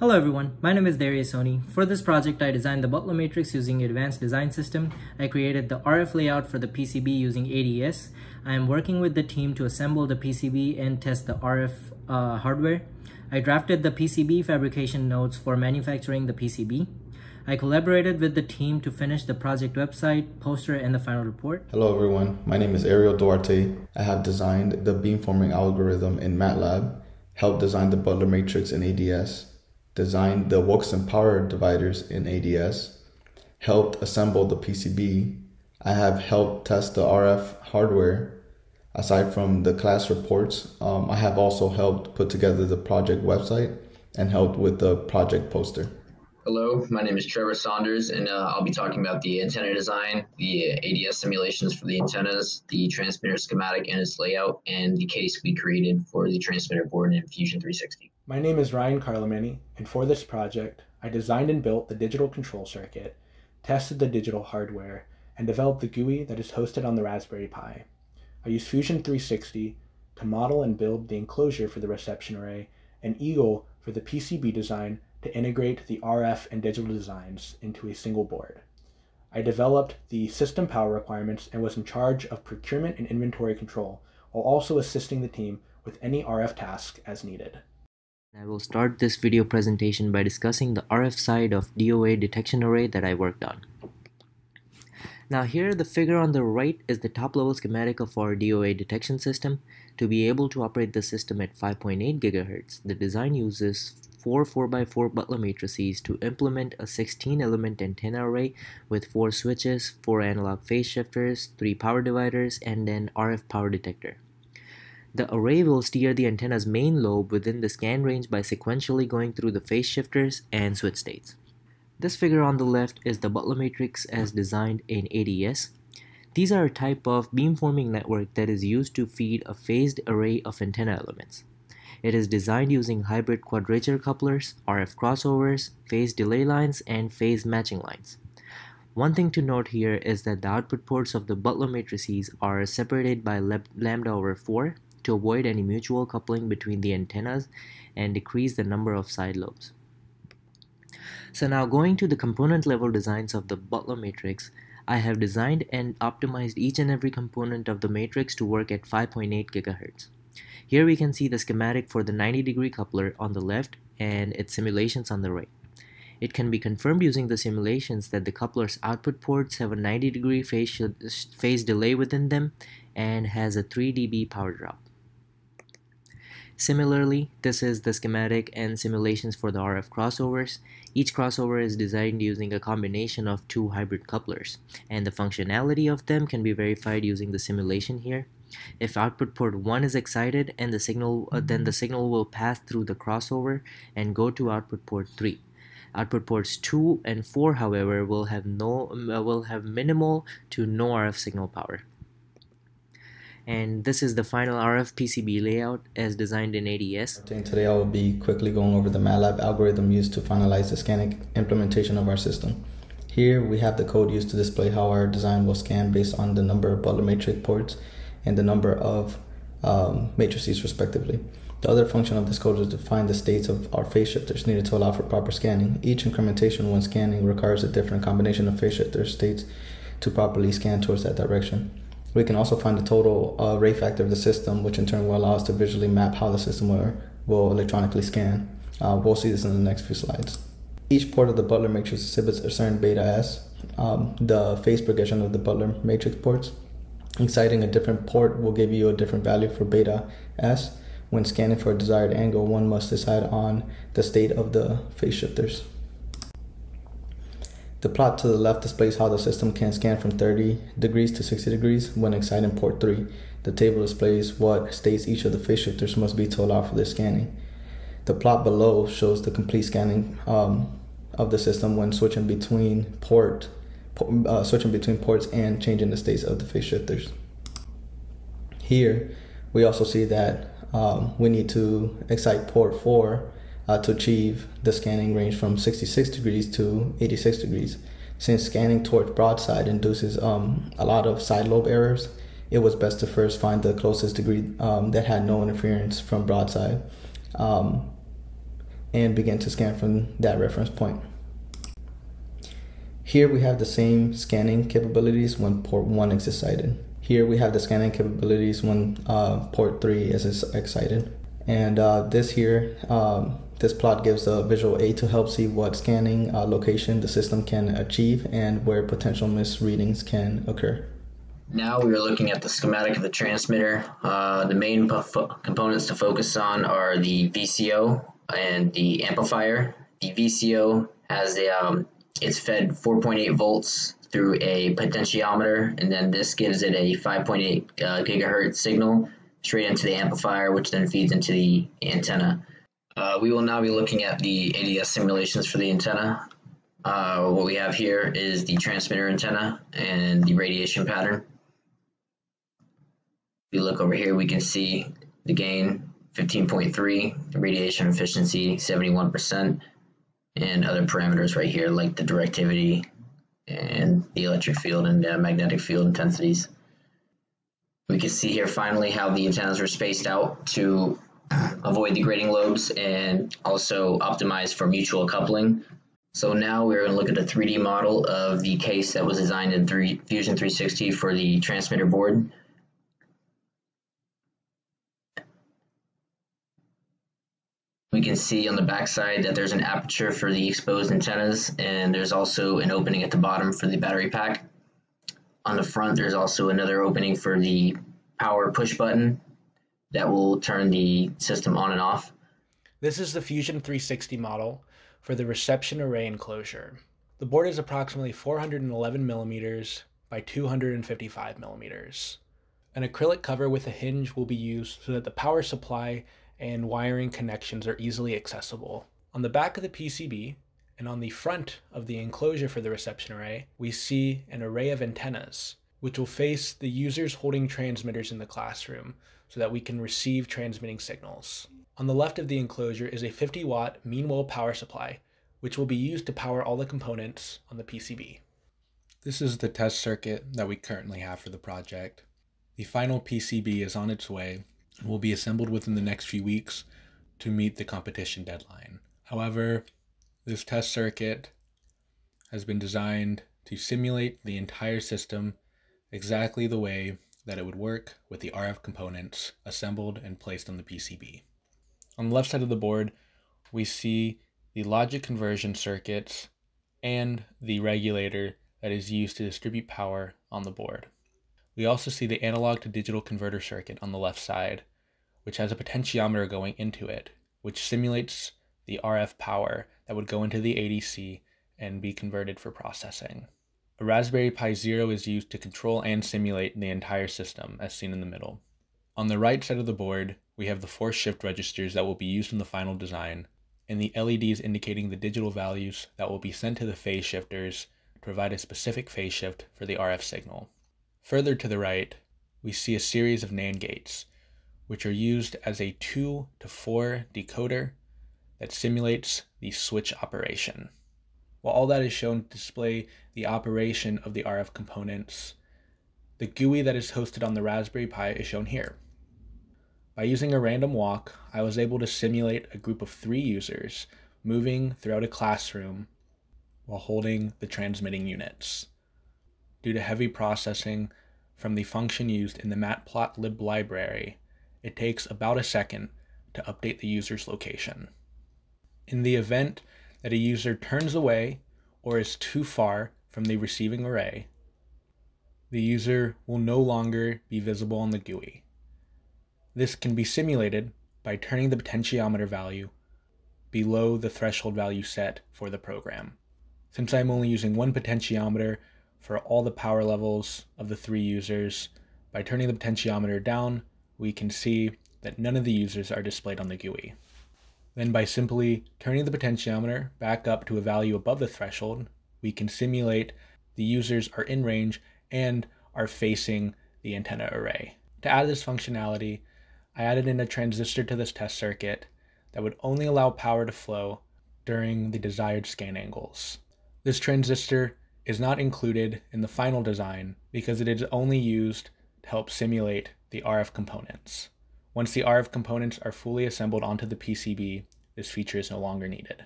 Hello everyone, my name is Dhairya Soni. For this project, I designed the Butler Matrix using Advanced Design System. I created the RF layout for the PCB using ADS. I am working with the team to assemble the PCB and test the RF uh, hardware. I drafted the PCB fabrication notes for manufacturing the PCB. I collaborated with the team to finish the project website, poster, and the final report. Hello everyone, my name is Ariel Duarte. I have designed the beamforming algorithm in MATLAB, helped design the Butler Matrix in ADS, designed the Wilkinson power dividers in ADS, helped assemble the PCB. I have helped test the RF hardware. Aside from the class reports, um, I have also helped put together the project website and helped with the project poster. Hello, my name is Trevor Saunders, and uh, I'll be talking about the antenna design, the ADS simulations for the antennas, the transmitter schematic and its layout, and the case we created for the transmitter board in Fusion 360. My name is Ryan Carlomany, and for this project, I designed and built the digital control circuit, tested the digital hardware, and developed the GUI that is hosted on the Raspberry Pi. I used Fusion 360 to model and build the enclosure for the reception array, and Eagle for the PCB design to integrate the RF and digital designs into a single board. I developed the system power requirements and was in charge of procurement and inventory control, while also assisting the team with any RF task as needed. I will start this video presentation by discussing the RF side of DOA detection array that I worked on. Now here the figure on the right is the top level schematic of our DOA detection system. To be able to operate the system at 5.8 GHz, the design uses four 4x4 Butler matrices to implement a 16 element antenna array with four switches, four analog phase shifters, three power dividers, and an RF power detector. The array will steer the antenna's main lobe within the scan range by sequentially going through the phase shifters and switch states. This figure on the left is the Butler matrix as designed in ADS. These are a type of beamforming network that is used to feed a phased array of antenna elements. It is designed using hybrid quadrature couplers, RF crossovers, phase delay lines, and phase matching lines. One thing to note here is that the output ports of the Butler matrices are separated by lambda over 4 to avoid any mutual coupling between the antennas and decrease the number of side lobes. So now going to the component level designs of the Butler matrix, I have designed and optimized each and every component of the matrix to work at 5.8 GHz. Here we can see the schematic for the 90 degree coupler on the left and its simulations on the right. It can be confirmed using the simulations that the coupler's output ports have a 90 degree phase, phase delay within them and has a 3 dB power drop. Similarly, this is the schematic and simulations for the RF crossovers. Each crossover is designed using a combination of two hybrid couplers, and the functionality of them can be verified using the simulation here. If output port 1 is excited and the signal uh, then the signal will pass through the crossover and go to output port 3. Output ports 2 and 4 however will have no uh, will have minimal to no RF signal power. And this is the final RF PCB layout as designed in ADS. Today I will be quickly going over the MATLAB algorithm used to finalize the scanning implementation of our system. Here we have the code used to display how our design will scan based on the number of Butler matrix ports and the number of um, matrices respectively. The other function of this code is to find the states of our phase shifters needed to allow for proper scanning. Each incrementation when scanning requires a different combination of phase shifter states to properly scan towards that direction. We can also find the total uh, array factor of the system, which in turn will allow us to visually map how the system will, will electronically scan. Uh, we'll see this in the next few slides. Each port of the Butler matrix exhibits a certain beta S, um, the phase progression of the Butler matrix ports. Exciting a different port will give you a different value for beta S. When scanning for a desired angle, one must decide on the state of the phase shifters. The plot to the left displays how the system can scan from 30 degrees to 60 degrees when exciting port 3. The table displays what states each of the phase shifters must be to allow for their scanning. The plot below shows the complete scanning um, of the system when switching between port uh, switching between ports and changing the states of the phase shifters. Here, we also see that um, we need to excite port 4 uh, to achieve the scanning range from 66 degrees to 86 degrees. Since scanning towards broadside induces um, a lot of side lobe errors, it was best to first find the closest degree um, that had no interference from broadside. Um, and begin to scan from that reference point. Here we have the same scanning capabilities when port 1 is excited. Here we have the scanning capabilities when uh, port 3 is excited. And uh, this here, um, this plot gives a visual aid to help see what scanning uh, location the system can achieve and where potential misreadings can occur. Now we are looking at the schematic of the transmitter. Uh, the main components to focus on are the VCO and the amplifier. The VCO has a um, it's fed 4.8 volts through a potentiometer, and then this gives it a 5.8 uh, gigahertz signal straight into the amplifier, which then feeds into the antenna. Uh, we will now be looking at the ADS simulations for the antenna. Uh, what we have here is the transmitter antenna and the radiation pattern. If you look over here, we can see the gain 15.3, the radiation efficiency 71%, and other parameters right here like the directivity and the electric field and magnetic field intensities. We can see here finally how the antennas are spaced out to avoid the grating lobes and also optimize for mutual coupling. So now we're going to look at a 3D model of the case that was designed in 3, Fusion 360 for the transmitter board. Can see on the back side that there's an aperture for the exposed antennas and there's also an opening at the bottom for the battery pack. On the front there's also another opening for the power push button that will turn the system on and off. This is the Fusion 360 model for the reception array enclosure. The board is approximately 411 millimeters by 255 millimeters. An acrylic cover with a hinge will be used so that the power supply and wiring connections are easily accessible. On the back of the PCB and on the front of the enclosure for the reception array, we see an array of antennas, which will face the users holding transmitters in the classroom so that we can receive transmitting signals. On the left of the enclosure is a 50 watt Meanwell power supply, which will be used to power all the components on the PCB. This is the test circuit that we currently have for the project. The final PCB is on its way will be assembled within the next few weeks to meet the competition deadline. However, this test circuit has been designed to simulate the entire system exactly the way that it would work with the RF components assembled and placed on the PCB. On the left side of the board, we see the logic conversion circuits and the regulator that is used to distribute power on the board. We also see the analog to digital converter circuit on the left side, which has a potentiometer going into it, which simulates the RF power that would go into the ADC and be converted for processing. A Raspberry Pi Zero is used to control and simulate the entire system, as seen in the middle. On the right side of the board, we have the four shift registers that will be used in the final design, and the LEDs indicating the digital values that will be sent to the phase shifters to provide a specific phase shift for the RF signal. Further to the right, we see a series of NAND gates, which are used as a 2 to 4 decoder that simulates the switch operation. While all that is shown to display the operation of the RF components, the GUI that is hosted on the Raspberry Pi is shown here. By using a random walk, I was able to simulate a group of three users moving throughout a classroom while holding the transmitting units. Due to heavy processing from the function used in the matplotlib library, it takes about a second to update the user's location. In the event that a user turns away or is too far from the receiving array, the user will no longer be visible on the GUI. This can be simulated by turning the potentiometer value below the threshold value set for the program. Since I'm only using one potentiometer for all the power levels of the three users, by turning the potentiometer down, we can see that none of the users are displayed on the GUI. Then by simply turning the potentiometer back up to a value above the threshold, we can simulate the users are in range and are facing the antenna array. To add this functionality, I added in a transistor to this test circuit that would only allow power to flow during the desired scan angles. This transistor is not included in the final design because it is only used to help simulate the RF components. Once the RF components are fully assembled onto the PCB, this feature is no longer needed.